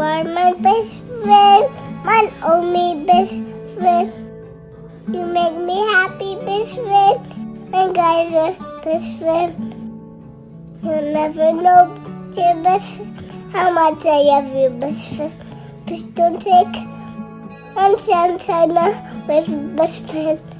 are my best friend, my only best friend. You make me happy, best friend. And guys are best friend. You'll never know your best how much I love you, best friend. Please don't take one chance I with best friend.